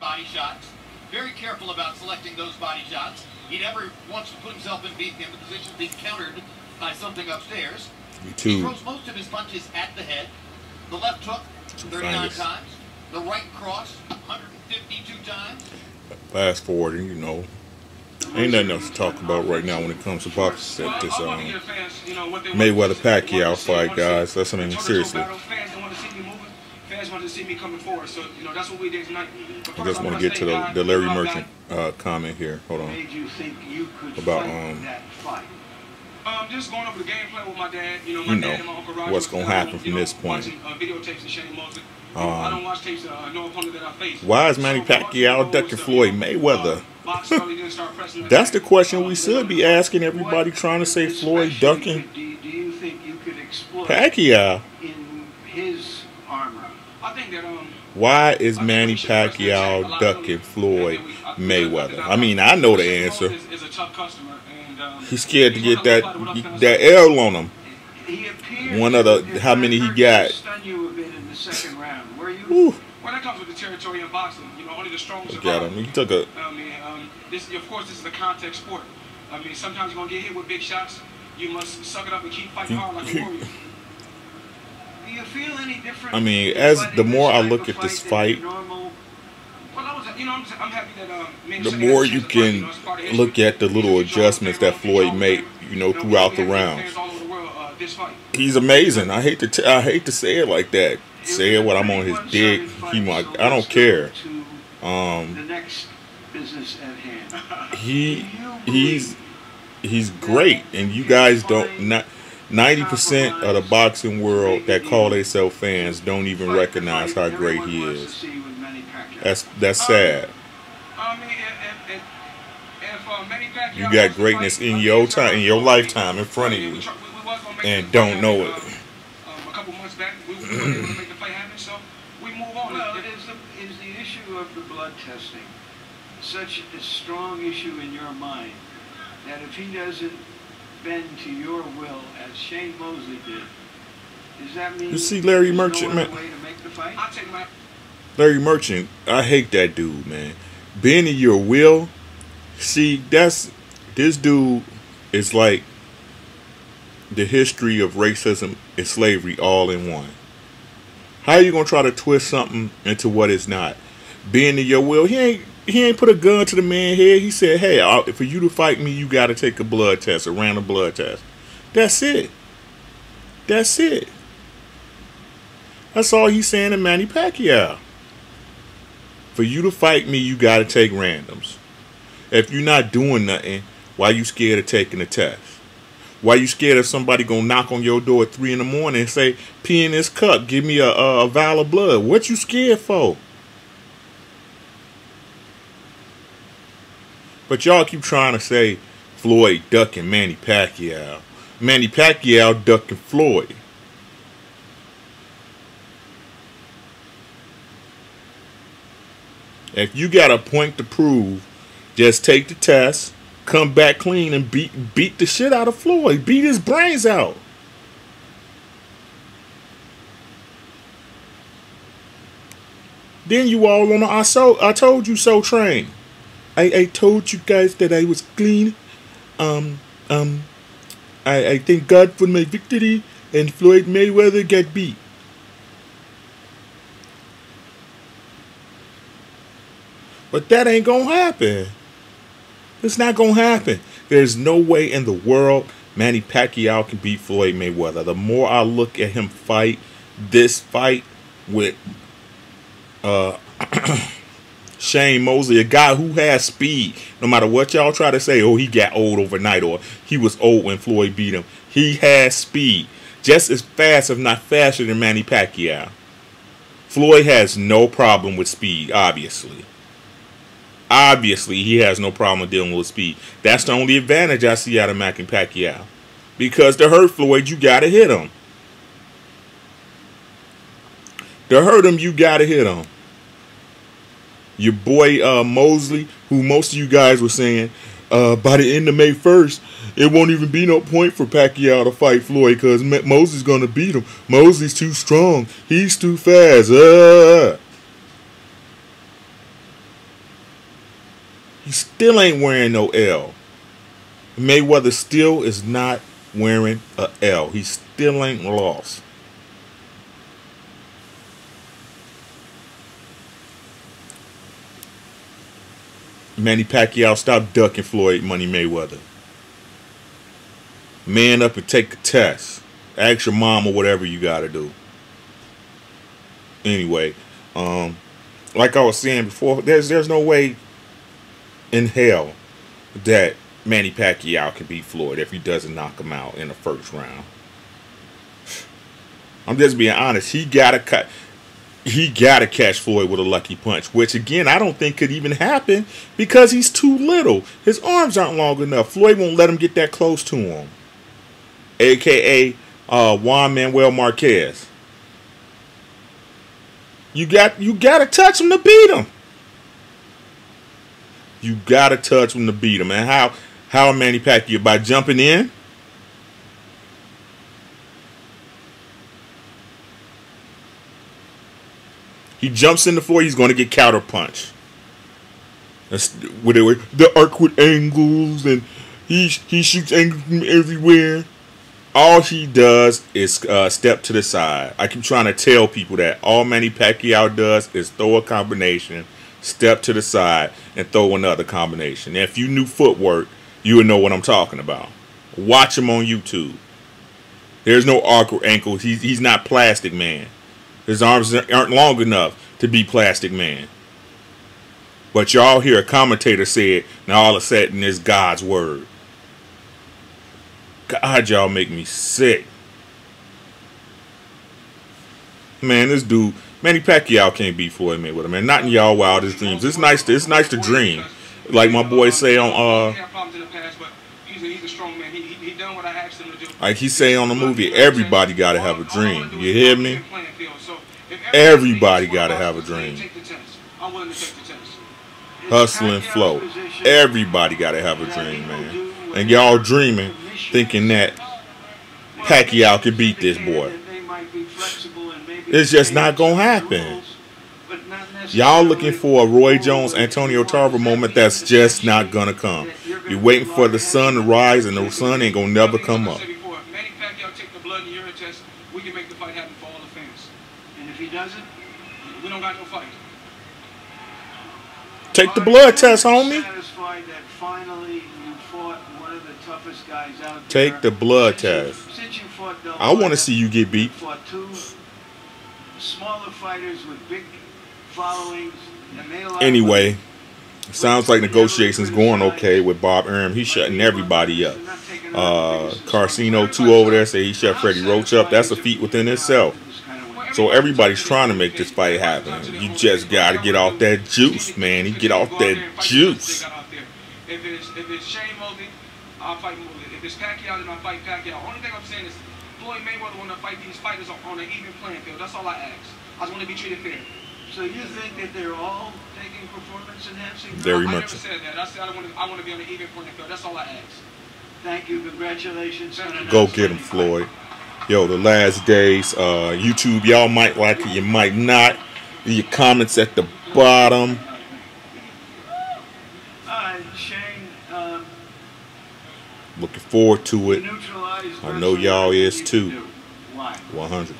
body shots. Very careful about selecting those body shots. He never wants to put himself in, be, in the position of being countered by something upstairs. He too. throws most of his punches at the head. The left hook, 39 fingers. times. The right cross, 152 times. Fast forward, and you know, ain't nothing else to talk about right now when it comes to boxing. Except this um, Mayweather Pacquiao fight, guys. That's mean, seriously. Fans don't want to see me moving. Fans want to see me coming forward. So, you know, that's what we did tonight. I just want to get to the, the Larry Merchant uh, comment here. Hold on. made you think you could About, um, that fight? Um, just going over the game plan with my dad. You know, my You dad know, and my uncle Roger. what's gonna um, happen from know, this point. Watching, uh, videotapes of Shane Mosley. Um, I don't watch tapes of uh, no opponent that I face. Why is Manny Pacquiao ducking uh, Floyd Mayweather? uh, box early, start pressing That's the question Uh, we should be asking everybody trying to say Floyd ducking could- Do you, do you think you could exploit Pacquiao. in his armor? I think that um. Why is Manny Pacquiao ducking Floyd Mayweather? I mean, I know the answer. Is a tough customer, and, He's scared to get of that that L on him. One of the- how many he got? Stun you a bit in the second round. Were you? Whew, Well, that comes with the territory in boxing. You know, only the strong survive. at him. He took a I mean, um, this of course this is a contact sport. I mean, sometimes you're gonna get hit with big shots. You must suck it up and keep fighting hard like a warrior. Do you feel any different? I mean, as the more I look at this fight, your normal? Well, I was, you know, I'm, I'm happy that uh, me and the more you chance to fight, can know, it's part of look at the little He's a huge adjustments that Floyd made, you know, throughout the rounds. fans all over the world, uh. He's amazing. I hate to t- I hate to say it like that. Say it when I'm on his dick. He might. I don't care. Um, business at hand. he he's he's great, and you guys don't not. Ninety percent of the boxing world that call themselves fans don't even recognize how great he is. That's that's sad. You got greatness in your time, in your lifetime, in front of you, and don't know it. a couple months back, we, we weren't able to make the fight happen, so we move on. Well, It- is the issue of the blood testing such a strong issue in your mind that if he doesn't bend to your will as Shane Mosley did, does that mean You see Larry Merchant, no man. way to make the fight? I take my Larry Merchant, I hate that dude, man. Being in your will, see, that's this dude is like the history of racism and slavery all in one. How are you gonna try to twist something into what it's not? Being in your will, he ain't he ain't put a gun to the man head. He said, "Hey, I- for you to fight me, you got to take a blood test, a random blood test. That's it. That's it. That's all he's saying to Manny Pacquiao. For you to fight me, you got to take randoms. If you're not doing nothing, why you scared of taking a test? Why you scared of somebody gonna knock on your door at three in the morning and say, "Pee in this cup, give me a, a, a vial of blood"? What you scared for? But y'all keep trying to say Floyd ducking Manny Pacquiao, Manny Pacquiao ducking Floyd. If you got a point to prove, just take the test, come back clean, and beat beat the shit out of Floyd. Beat his brains out. Then you all on the I so I told you so train. I, I told you guys that I was clean. Um um I, I thank God for my victory and Floyd Mayweather got beat. But that ain't gonna happen. It's not gonna happen. There's no way in the world Manny Pacquiao can beat Floyd Mayweather. The more I look at him fight this fight with uh Shane Mosley, a guy who has speed, no matter what y'all try to say, oh, he got old overnight or he was old when Floyd beat him. He has speed. Just as fast, if not faster, than Manny Pacquiao. Floyd has no problem with speed, obviously. Obviously, he has no problem dealing with speed. That's the only advantage I see out of Manny Pacquiao. Because to hurt Floyd, you gotta hit him. To hurt him, you gotta hit him. Your boy uh, Mosley, who most of you guys were saying, uh, by the end of May 1st, it won't even be no point for Pacquiao to fight Floyd because Mosley's gonna beat him. Mosley's too strong. He's too fast. Uh. He still ain't wearing no L. Mayweather still is not wearing a L. He still ain't lost. Manny Pacquiao, stop ducking Floyd Money Mayweather. Man up and take a test. Ask your mom or whatever you got to do. Anyway, um, like I was saying before, there's there's no way in hell that Manny Pacquiao can beat Floyd if he doesn't knock him out in the first round. I'm just being honest. He gotta cut. He gotta catch Floyd with a lucky punch, which again I don't think could even happen because he's too little. His arms aren't long enough. Floyd won't let him get that close to him. AKA uh, Juan Manuel Marquez. You got you gotta touch him to beat him. You gotta touch him to beat him. And how how Manny Pacquiao by jumping in? He jumps in the floor, he's going to get counter punch. That's with the with angles and he he shoots angles from everywhere all he does is uh, step to the side. I keep trying to tell people that all Manny Pacquiao does is throw a combination, step to the side, and throw another combination. And if you knew footwork, you would know what I'm talking about. Watch him on YouTube. There's no awkward ankles. He's, he's not Plastic Man. His arms aren't long enough to be Plastic Man. But y'all hear a commentator say it, now all of a sudden it's God's word. God, y'all make me sick. Man, this dude, Manny Pacquiao can't be Floyd Mayweather, man. Not in y'all wildest dreams. It's nice to it's nice to dream. Like my boy say on uh like he say on the movie, everybody gotta have a dream. You hear me? Everybody gotta have a dream. Hustling flow. Everybody gotta have a dream, man. And y'all dreaming thinking that Pacquiao could beat this boy. It's just not going to happen. Y'all looking for a Roy Jones, Antonio Tarver moment that's just not going to come. You're waiting for the sun to rise, and the sun ain't going to never come up. Take the blood test, homie toughest guys out there. Take the blood test. Since you fought I want to see you get beat. Fought two smaller fighters with big followings. Anyway, sounds like negotiations going okay with Bob Arum. He's shutting everybody up. Uh, Carcino two over there say he shut Freddie Roach up. That's a feat within itself. So everybody's trying to make this fight happen. You just got to get off that juice, man. You get off that juice. If it's, if it's Shane Mosley, I'll fight Mosley. If it's Pacquiao, then I'll fight Pacquiao. Only thing I'm saying is Floyd Mayweather want to fight these fighters on an even playing field. That's all I ask. I just want to be treated fair. So you think that they're all taking performance enhancing? Very I, much. I never said that. I said I want to. I want to be on an even playing field. That's all I ask. Thank you. Congratulations. Go get him, Floyd. Yo, the last days. Uh, YouTube, y'all might like it. You might not. Your comments at the bottom. Looking forward to it. I know y'all is too. 100.